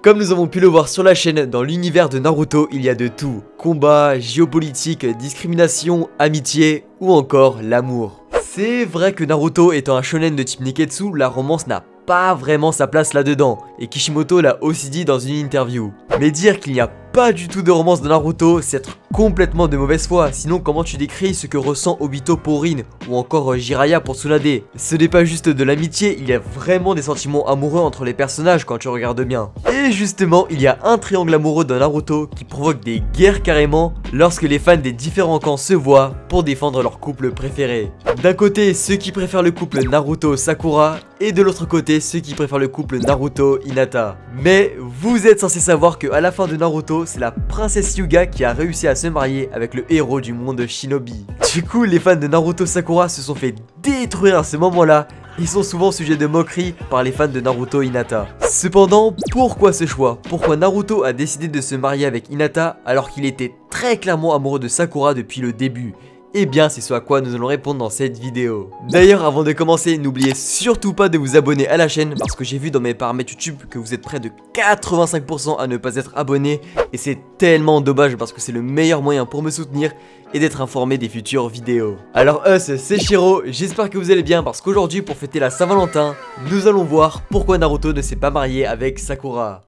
Comme nous avons pu le voir sur la chaîne, dans l'univers de Naruto, il y a de tout. Combat, géopolitique, discrimination, amitié ou encore l'amour. C'est vrai que Naruto étant un shonen de type Niketsu, la romance n'a pas vraiment sa place là-dedans, et Kishimoto l'a aussi dit dans une interview. Mais dire qu'il n'y a pas du tout de romance dans Naruto, c'est être complètement de mauvaise foi, sinon comment tu décris ce que ressent Obito pour Rin, ou encore euh, Jiraiya pour Tsunade? Ce n'est pas juste de l'amitié, il y a vraiment des sentiments amoureux entre les personnages quand tu regardes bien. Et justement, il y a un triangle amoureux dans Naruto qui provoque des guerres carrément lorsque les fans des différents camps se voient pour défendre leur couple préféré. D'un côté, ceux qui préfèrent le couple Naruto-Sakura, et de l'autre côté, ceux qui préfèrent le couple Naruto-Hinata. Mais vous êtes censé savoir que à la fin de Naruto, c'est la princesse Yuga qui a réussi à se marier avec le héros du monde Shinobi. Du coup, les fans de Naruto Sakura se sont fait détruire à ce moment-là ils sont souvent sujets de moquerie par les fans de Naruto Hinata. Cependant, pourquoi ce choix? Pourquoi Naruto a décidé de se marier avec Hinata alors qu'il était très clairement amoureux de Sakura depuis le début? Eh bien, c'est ce à quoi nous allons répondre dans cette vidéo. D'ailleurs, avant de commencer, n'oubliez surtout pas de vous abonner à la chaîne parce que j'ai vu dans mes paramètres YouTube que vous êtes près de 85% à ne pas être abonné et c'est tellement dommage parce que c'est le meilleur moyen pour me soutenir et d'être informé des futures vidéos. Alors us, c'est Shiro, j'espère que vous allez bien parce qu'aujourd'hui pour fêter la Saint-Valentin, nous allons voir pourquoi Naruto ne s'est pas marié avec Sakura.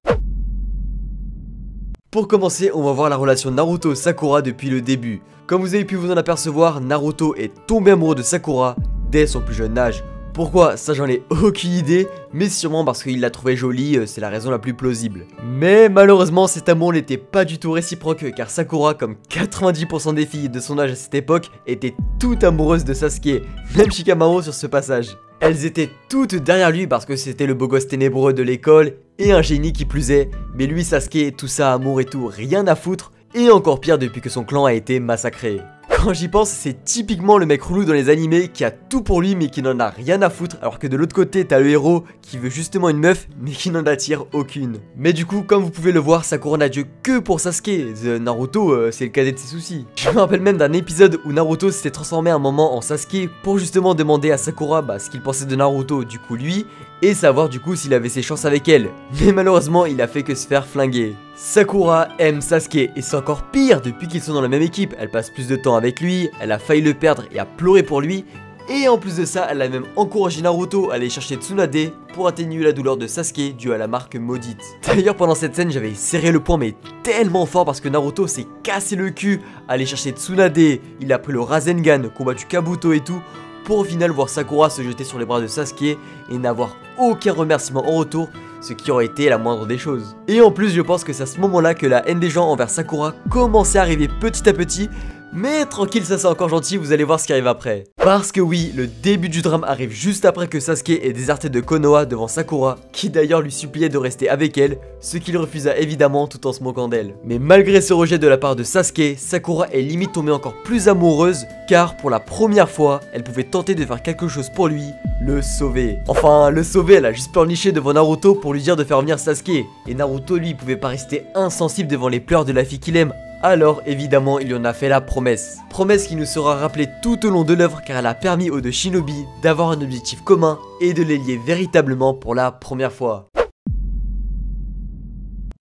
Pour commencer, on va voir la relation Naruto-Sakura depuis le début. Comme vous avez pu vous en apercevoir, Naruto est tombé amoureux de Sakura dès son plus jeune âge. Pourquoi? Ça j'en ai aucune idée, mais sûrement parce qu'il l'a trouvée jolie, euh, c'est la raison la plus plausible. Mais malheureusement cet amour n'était pas du tout réciproque car Sakura, comme 90% des filles de son âge à cette époque, était toute amoureuse de Sasuke, même Shikamaru sur ce passage. Elles étaient toutes derrière lui parce que c'était le beau gosse ténébreux de l'école et un génie qui plus est, mais lui Sasuke, tout ça amour et tout, rien à foutre, et encore pire depuis que son clan a été massacré. Quand j'y pense, c'est typiquement le mec relou dans les animés qui a tout pour lui mais qui n'en a rien à foutre, alors que de l'autre côté, t'as le héros qui veut justement une meuf mais qui n'en attire aucune. Mais du coup, comme vous pouvez le voir, Sakura n'a Dieu que pour Sasuke. Naruto, euh, c'est le cadet de ses soucis. Je me rappelle même d'un épisode où Naruto s'était transformé un moment en Sasuke pour justement demander à Sakura bah, ce qu'il pensait de Naruto, du coup lui, et savoir du coup s'il avait ses chances avec elle. Mais malheureusement, il a fait que se faire flinguer. Sakura aime Sasuke et c'est encore pire depuis qu'ils sont dans la même équipe. Elle passe plus de temps avec lui, elle a failli le perdre et a pleuré pour lui. Et en plus de ça, elle a même encouragé Naruto à aller chercher Tsunade pour atténuer la douleur de Sasuke due à la marque maudite. D'ailleurs pendant cette scène j'avais serré le poing mais tellement fort parce que Naruto s'est cassé le cul à aller chercher Tsunade, il a pris le Rasengan, combattu Kabuto et tout pour au final voir Sakura se jeter sur les bras de Sasuke et n'avoir aucun remerciement en retour, ce qui aurait été la moindre des choses. Et en plus je pense que c'est à ce moment là que la haine des gens envers Sakura commençait à arriver petit à petit, mais tranquille, ça c'est encore gentil, vous allez voir ce qui arrive après. Parce que oui, le début du drame arrive juste après que Sasuke ait déserté de Konoha devant Sakura, qui d'ailleurs lui suppliait de rester avec elle, ce qu'il refusa évidemment tout en se moquant d'elle. Mais malgré ce rejet de la part de Sasuke, Sakura est limite tombée encore plus amoureuse, car pour la première fois, elle pouvait tenter de faire quelque chose pour lui, le sauver. Enfin, le sauver, elle a juste pleurniché devant Naruto pour lui dire de faire venir Sasuke, et Naruto lui pouvait pas rester insensible devant les pleurs de la fille qu'il aime, alors évidemment il lui en a fait la promesse. Promesse qui nous sera rappelée tout au long de l'œuvre car elle a permis aux deux shinobi d'avoir un objectif commun et de les lier véritablement pour la première fois.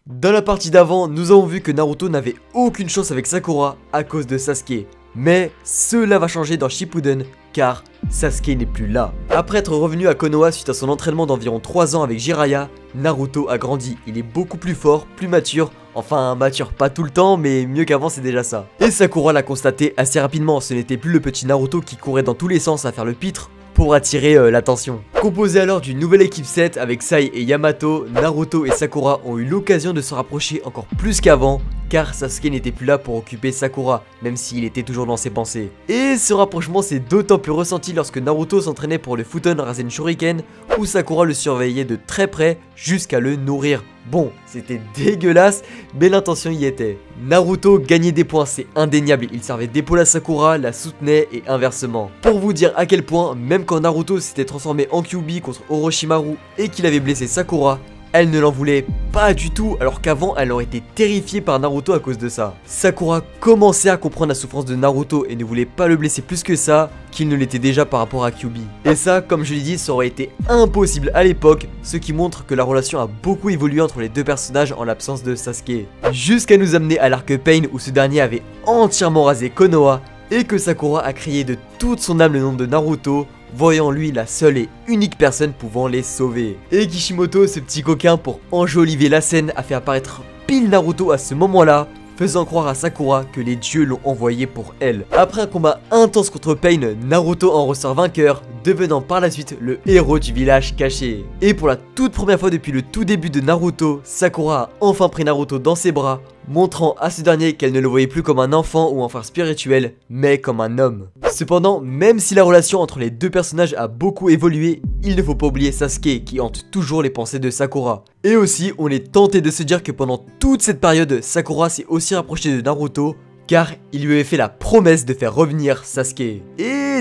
Dans la partie d'avant, nous avons vu que Naruto n'avait aucune chance avec Sakura à cause de Sasuke. Mais cela va changer dans Shippuden car Sasuke n'est plus là. Après être revenu à Konoha suite à son entraînement d'environ 3 ans avec Jiraiya, Naruto a grandi. Il est beaucoup plus fort, plus mature, enfin mature pas tout le temps mais mieux qu'avant c'est déjà ça. Et Sakura l'a constaté assez rapidement, ce n'était plus le petit Naruto qui courait dans tous les sens à faire le pitre, pour attirer euh, l'attention. Composé alors d'une nouvelle équipe 7 avec Sai et Yamato, Naruto et Sakura ont eu l'occasion de se rapprocher encore plus qu'avant car Sasuke n'était plus là pour occuper Sakura, même s'il était toujours dans ses pensées. Et ce rapprochement s'est d'autant plus ressenti lorsque Naruto s'entraînait pour le Futon Rasen Shuriken, où Sakura le surveillait de très près jusqu'à le nourrir. Bon, c'était dégueulasse, mais l'intention y était. Naruto gagnait des points, c'est indéniable, il servait d'épaule à Sakura, la soutenait et inversement. Pour vous dire à quel point, même quand Naruto s'était transformé en Kyuubi contre Orochimaru et qu'il avait blessé Sakura, elle ne l'en voulait pas du tout, alors qu'avant elle aurait été terrifiée par Naruto à cause de ça. Sakura commençait à comprendre la souffrance de Naruto et ne voulait pas le blesser plus que ça, qu'il ne l'était déjà par rapport à Kyubi. Et ça, comme je l'ai dit, ça aurait été impossible à l'époque, ce qui montre que la relation a beaucoup évolué entre les deux personnages en l'absence de Sasuke. Jusqu'à nous amener à l'arc Pain où ce dernier avait entièrement rasé Konoha et que Sakura a crié de toute son âme le nom de Naruto, voyant lui la seule et unique personne pouvant les sauver. Et Kishimoto, ce petit coquin, pour enjoliver la scène, a fait apparaître pile Naruto à ce moment-là, faisant croire à Sakura que les dieux l'ont envoyé pour elle. Après un combat intense contre Pain, Naruto en ressort vainqueur, devenant par la suite le héros du village caché. Et pour la toute première fois depuis le tout début de Naruto, Sakura a enfin pris Naruto dans ses bras, montrant à ce dernier qu'elle ne le voyait plus comme un enfant ou un frère spirituel, mais comme un homme. Cependant, même si la relation entre les deux personnages a beaucoup évolué, il ne faut pas oublier Sasuke qui hante toujours les pensées de Sakura. Et aussi, on est tenté de se dire que pendant toute cette période, Sakura s'est aussi rapproché de Naruto, car il lui avait fait la promesse de faire revenir Sasuke.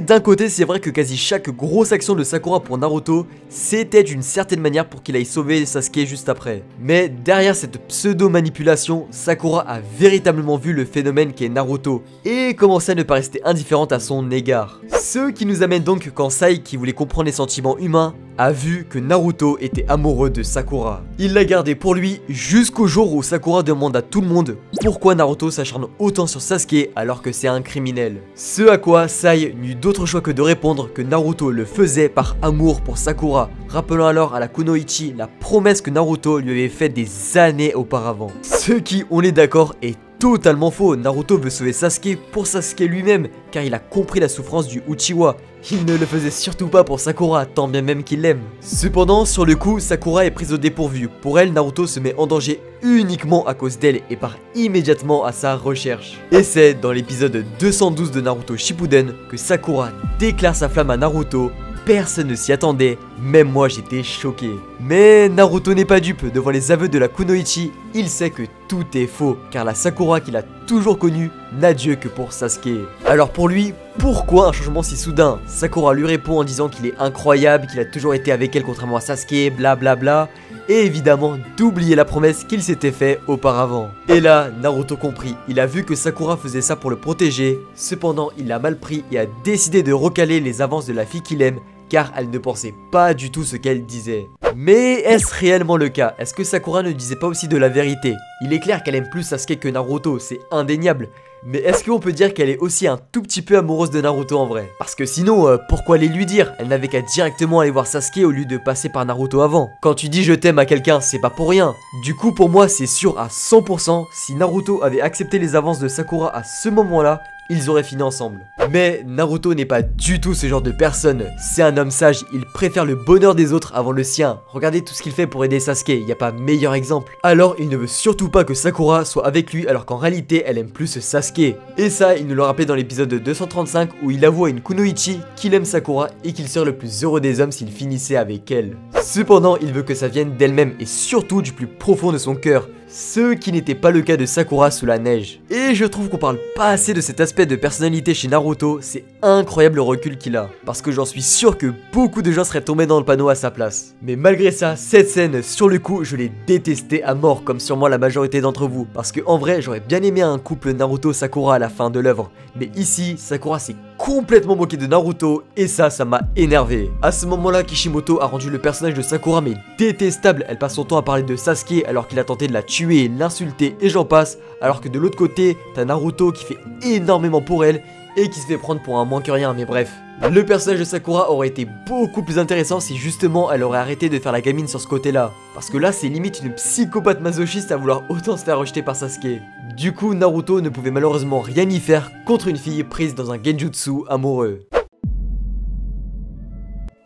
D'un côté, c'est vrai que quasi chaque grosse action de Sakura pour Naruto, c'était d'une certaine manière pour qu'il aille sauver Sasuke juste après. Mais derrière cette pseudo-manipulation, Sakura a véritablement vu le phénomène qu'est Naruto, et commençait à ne pas rester indifférente à son égard. Ce qui nous amène donc quand Sai, qui voulait comprendre les sentiments humains, a vu que Naruto était amoureux de Sakura. Il l'a gardé pour lui jusqu'au jour où Sakura demande à tout le monde pourquoi Naruto s'acharne autant sur Sasuke alors que c'est un criminel. Ce à quoi Sai n'eut d'autre choix que de répondre que Naruto le faisait par amour pour Sakura, rappelant alors à la Kunoichi la promesse que Naruto lui avait faite des années auparavant. Ce qui, on est d'accord, est totalement faux. Naruto veut sauver Sasuke pour Sasuke lui-même, car il a compris la souffrance du Uchiwa. Il ne le faisait surtout pas pour Sakura, tant bien même qu'il l'aime. Cependant, sur le coup, Sakura est prise au dépourvu. Pour elle, Naruto se met en danger uniquement à cause d'elle et part immédiatement à sa recherche. Et c'est dans l'épisode 212 de Naruto Shippuden que Sakura déclare sa flamme à Naruto Personne ne s'y attendait, même moi j'étais choqué. Mais Naruto n'est pas dupe, devant les aveux de la Kunoichi, il sait que tout est faux, car la Sakura qu'il a toujours connue n'a Dieu que pour Sasuke. Alors pour lui, pourquoi un changement si soudain? Sakura lui répond en disant qu'il est incroyable, qu'il a toujours été avec elle contrairement à Sasuke, blablabla. Bla bla, et évidemment d'oublier la promesse qu'il s'était fait auparavant. Et là, Naruto comprit, il a vu que Sakura faisait ça pour le protéger, cependant il l'a mal pris et a décidé de recaler les avances de la fille qu'il aime car elle ne pensait pas du tout ce qu'elle disait. Mais est-ce réellement le cas? Est-ce que Sakura ne disait pas aussi de la vérité? Il est clair qu'elle aime plus Sasuke que Naruto, c'est indéniable. Mais est-ce qu'on peut dire qu'elle est aussi un tout petit peu amoureuse de Naruto en vrai? Parce que sinon, euh, pourquoi les lui dire? Elle n'avait qu'à directement aller voir Sasuke au lieu de passer par Naruto avant. Quand tu dis je t'aime à quelqu'un, c'est pas pour rien. Du coup, pour moi, c'est sûr à 100%, si Naruto avait accepté les avances de Sakura à ce moment-là, ils auraient fini ensemble. Mais Naruto n'est pas du tout ce genre de personne. C'est un homme sage, il préfère le bonheur des autres avant le sien. Regardez tout ce qu'il fait pour aider Sasuke, il n'y a pas meilleur exemple. Alors il ne veut surtout pas que Sakura soit avec lui alors qu'en réalité elle aime plus Sasuke. Et ça, il nous l'a rappelé dans l'épisode 235 où il avoue à une Kunoichi qu'il aime Sakura et qu'il serait le plus heureux des hommes s'il finissait avec elle. Cependant, il veut que ça vienne d'elle-même et surtout du plus profond de son cœur ce qui n'était pas le cas de Sakura sous la neige. Et je trouve qu'on parle pas assez de cet aspect de personnalité chez Naruto, c'est incroyable le recul qu'il a, parce que j'en suis sûr que beaucoup de gens seraient tombés dans le panneau à sa place. Mais malgré ça, cette scène, sur le coup, je l'ai détestée à mort, comme sûrement la majorité d'entre vous, parce que en vrai, j'aurais bien aimé un couple Naruto-Sakura à la fin de l'œuvre, mais ici, Sakura s'est complètement moqué de Naruto, et ça, ça m'a énervé. À ce moment-là, Kishimoto a rendu le personnage de Sakura mais détestable, elle passe son temps à parler de Sasuke alors qu'il a tenté de la tuer l'insulter et j'en passe, alors que de l'autre côté, t'as Naruto qui fait énormément pour elle et qui se fait prendre pour un moins que rien, mais bref. Le personnage de Sakura aurait été beaucoup plus intéressant si justement elle aurait arrêté de faire la gamine sur ce côté-là. Parce que là, c'est limite une psychopathe masochiste à vouloir autant se faire rejeter par Sasuke. Du coup, Naruto ne pouvait malheureusement rien y faire contre une fille prise dans un genjutsu amoureux.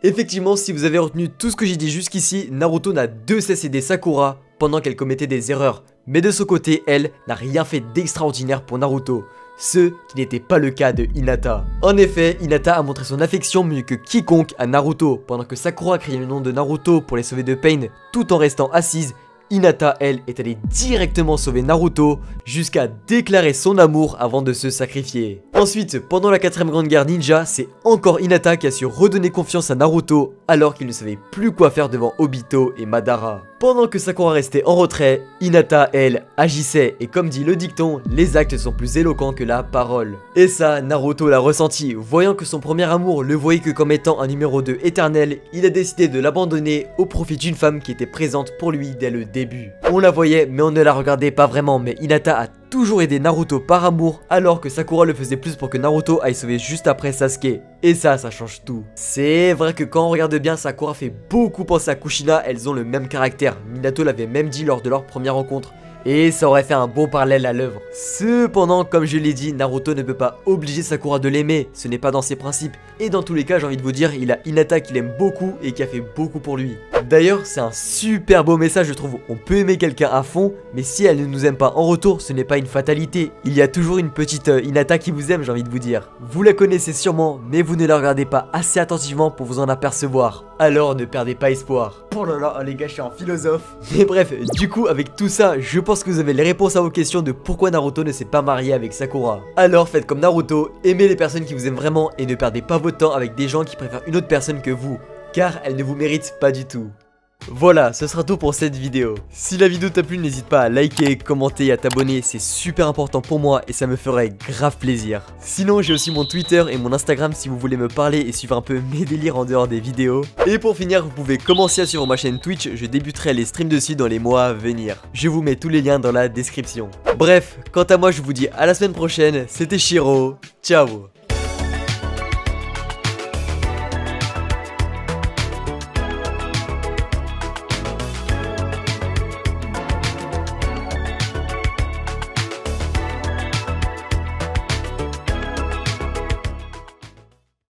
Effectivement, si vous avez retenu tout ce que j'ai dit jusqu'ici, Naruto n'a de cesse aidé Sakura pendant qu'elle commettait des erreurs. Mais de ce côté, elle n'a rien fait d'extraordinaire pour Naruto. Ce qui n'était pas le cas de Hinata. En effet, Hinata a montré son affection mieux que quiconque à Naruto, pendant que Sakura criait le nom de Naruto pour les sauver de Pain tout en restant assise Hinata, elle, est allée directement sauver Naruto jusqu'à déclarer son amour avant de se sacrifier. Ensuite, pendant la 4ème grande guerre ninja, c'est encore Hinata qui a su redonner confiance à Naruto alors qu'il ne savait plus quoi faire devant Obito et Madara. Pendant que Sakura restait en retrait, Hinata, elle, agissait et comme dit le dicton, les actes sont plus éloquents que la parole. Et ça, Naruto l'a ressenti, voyant que son premier amour le voyait que comme étant un numéro 2 éternel, il a décidé de l'abandonner au profit d'une femme qui était présente pour lui dès le début. On la voyait mais on ne la regardait pas vraiment, mais Hinata a toujours aidé Naruto par amour, alors que Sakura le faisait plus pour que Naruto aille sauver juste après Sasuke. Et ça, ça change tout. C'est vrai que quand on regarde bien, Sakura fait beaucoup penser à Kushina, elles ont le même caractère. Minato l'avait même dit lors de leur première rencontre et ça aurait fait un bon parallèle à l'œuvre. Cependant, comme je l'ai dit, Naruto ne peut pas obliger Sakura de l'aimer, ce n'est pas dans ses principes. Et dans tous les cas, j'ai envie de vous dire, il a Hinata qu'il aime beaucoup et qui a fait beaucoup pour lui. D'ailleurs, c'est un super beau message, je trouve. On peut aimer quelqu'un à fond, mais si elle ne nous aime pas en retour, ce n'est pas une fatalité. Il y a toujours une petite euh, Hinata qui vous aime, j'ai envie de vous dire. Vous la connaissez sûrement, mais vous ne la regardez pas assez attentivement pour vous en apercevoir. Alors ne perdez pas espoir. Oh là là, les gars, je suis un philosophe. Mais bref, du coup, avec tout ça, je pense que vous avez les réponses à vos questions de pourquoi Naruto ne s'est pas marié avec Sakura. Alors faites comme Naruto, aimez les personnes qui vous aiment vraiment et ne perdez pas votre temps avec des gens qui préfèrent une autre personne que vous, car elles ne vous méritent pas du tout. Voilà, ce sera tout pour cette vidéo. Si la vidéo t'a plu, n'hésite pas à liker, commenter et à t'abonner, c'est super important pour moi et ça me ferait grave plaisir. Sinon, j'ai aussi mon Twitter et mon Instagram si vous voulez me parler et suivre un peu mes délires en dehors des vidéos. Et pour finir, vous pouvez commencer à suivre ma chaîne Twitch, je débuterai les streams dessus dans les mois à venir. Je vous mets tous les liens dans la description. Bref, quant à moi, je vous dis à la semaine prochaine, c'était Shiro, ciao